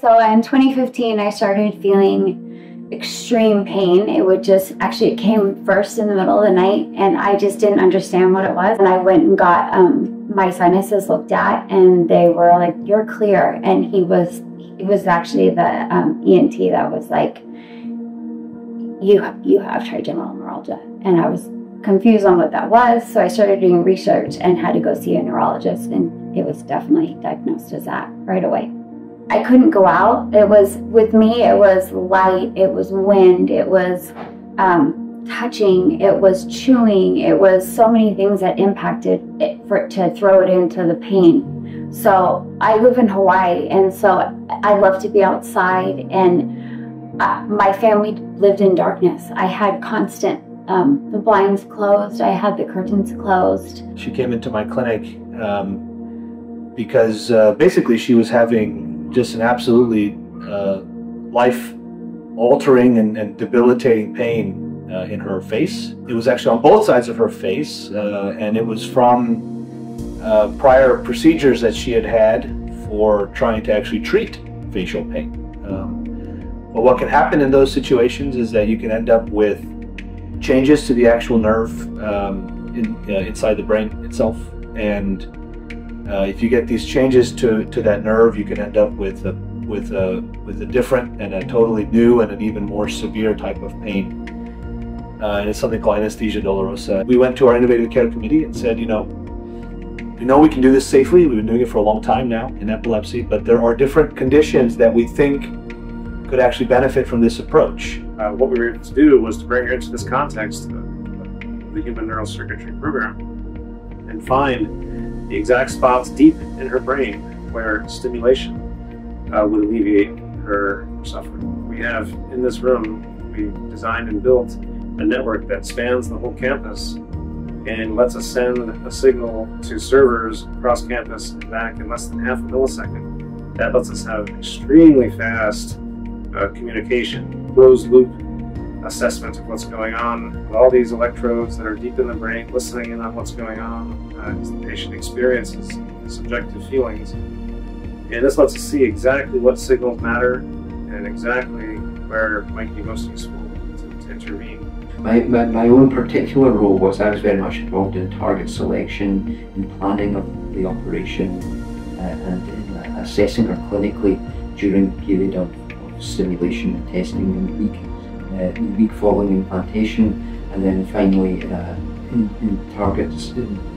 So in 2015, I started feeling extreme pain. It would just actually it came first in the middle of the night, and I just didn't understand what it was. And I went and got um, my sinuses looked at, and they were like, "You're clear." And he was it was actually the um, ENT that was like, "You you have trigeminal neuralgia," and I was confused on what that was. So I started doing research and had to go see a neurologist, and it was definitely diagnosed as that right away. I couldn't go out. It was with me. It was light. It was wind. It was um, touching. It was chewing. It was so many things that impacted it for to throw it into the pain. So I live in Hawaii, and so I love to be outside. And uh, my family lived in darkness. I had constant um, the blinds closed. I had the curtains closed. She came into my clinic um, because uh, basically she was having just an absolutely uh, life altering and, and, debilitating pain uh, in her face. It was actually on both sides of her face, uh, and it was from uh, prior procedures that she had had for trying to actually treat facial pain. Um, but what can happen in those situations is that you can end up with changes to the actual nerve um, in, uh, inside the brain itself, and uh, if you get these changes to, to that nerve, you can end up with a, with a, with a different and a totally new and an even more severe type of pain. Uh, and it's something called anesthesia dolorosa. We went to our innovative care committee and said, you know, we know we can do this safely. We've been doing it for a long time now in epilepsy, but there are different conditions that we think could actually benefit from this approach. Uh, what we were able to do was to bring her into this context of the Human Neural Circuitry program and find the exact spots deep in her brain where stimulation uh, would alleviate her suffering. We have in this room, we designed and built a network that spans the whole campus and lets us send a signal to servers across campus and back in less than half a millisecond. That lets us have extremely fast uh, communication, closed loop assessment of what's going on with all these electrodes that are deep in the brain, listening in on what's going on uh, as the patient experiences subjective feelings. And this lets us see exactly what signals matter and exactly where it might be most useful to, to intervene. My, my, my, own particular role was I was very much involved in target selection, in planning of the operation, uh, and uh, assessing her clinically during the period of, of stimulation and testing in the week week following implantation, and then finally uh, in, in targets, in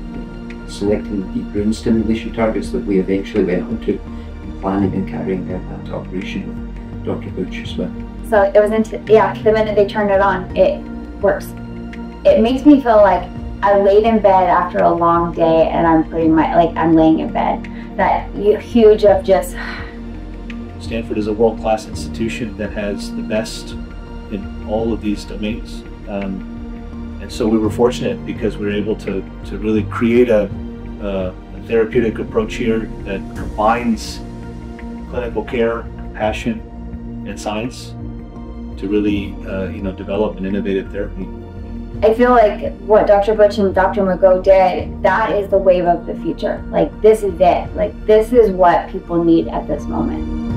selecting deep brain stimulation targets that we eventually went on to planning and carrying out that operation with Dr. Buch as well. So it was into, yeah, the minute they turned it on, it works. It makes me feel like I laid in bed after a long day and I'm putting my, like I'm laying in bed. That huge of just. Stanford is a world-class institution that has the best in all of these domains. Um, and so we were fortunate because we were able to, to really create a, a, therapeutic approach here that combines clinical care, compassion, and science to really, uh, you know, develop an innovative therapy. I feel like what Dr. Buch and Dr. Margot did, that is the wave of the future. Like, this is it. Like, this is what people need at this moment.